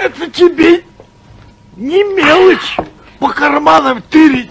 Это тебе не мелочь по карманам тырить.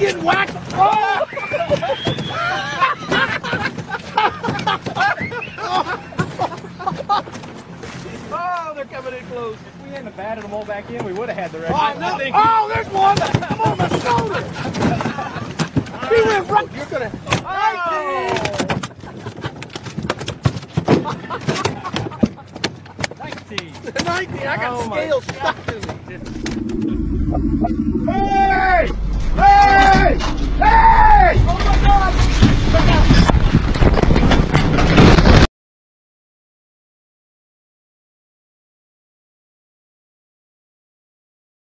getting whacked! Oh! Oh, they're coming in close. If we hadn't batted them all back in, we would have had the rest. Oh, no. oh there's one! I'm on my shoulder! He went right. You're gonna. Oh. Nineteen. 19. I got Oh, scales stuck to me.